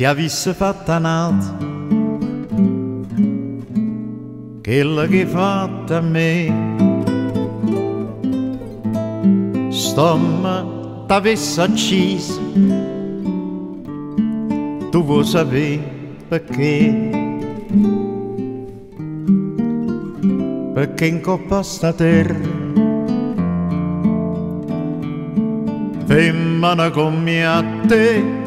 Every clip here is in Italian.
si avesse fatta nata quella che hai fatto a me? Stomma t'avesse acciso. Tu vuoi sapere perché? Perché in coppa sta terra? Femmina come a te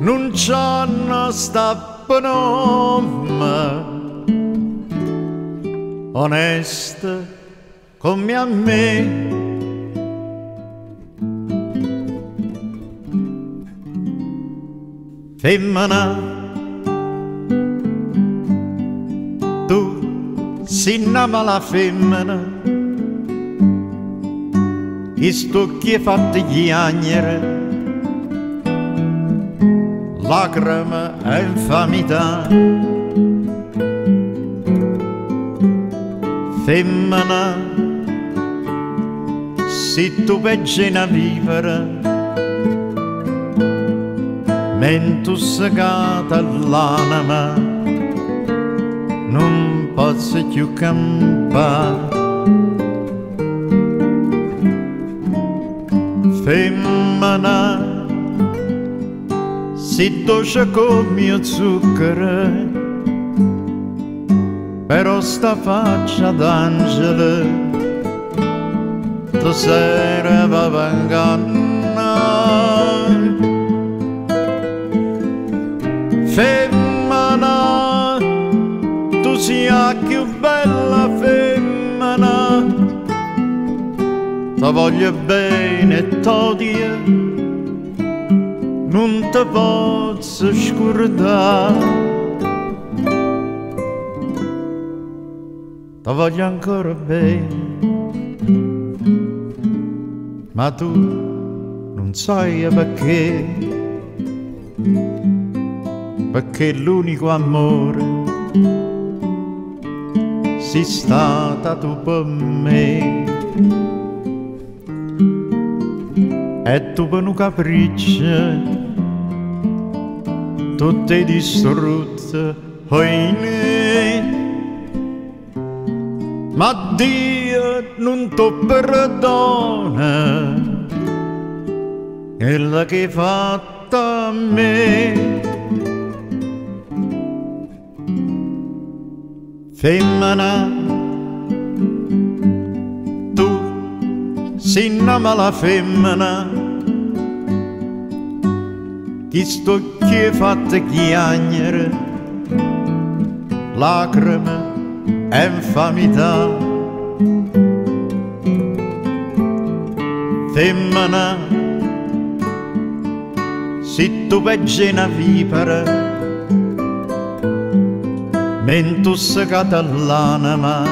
non c'hanno sta nome onesta come a me femmina tu si innama la femmina che stocchi fatti chiagnere lacrime e infamità femmina se tu peggina vivere mentre segata l'anima non posso più campare. Femmina si dolce come il zucchero però sta faccia d'angelo tu sera va vanganna femmina tu sia più bella femmina ti voglio bene t'odio non ti posso scordare ti voglio ancora bene. Ma tu non sai perché. Perché l'unico amore sei stata tu per me. E tu per un capriccio tutte distrutte oine. Ma Dio non ti perdona quella che hai fatto a me. Femmina si innama la femmina chi stocchi fatte chiagnere lacrime e infamità femmina se tu veggi una vipera mentre segata l'anima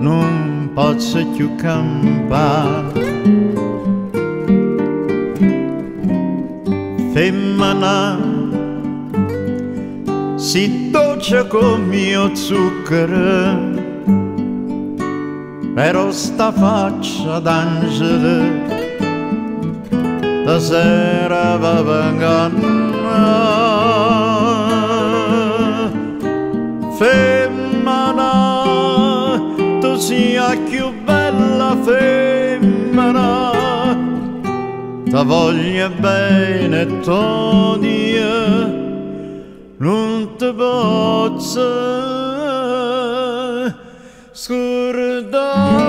non posso più campare. Femmina, si dolce come mio zucchero, però sta faccia d'angelo, da sera va vengando. sia più bella femmina ta voglia bene tonia non ti posso scordare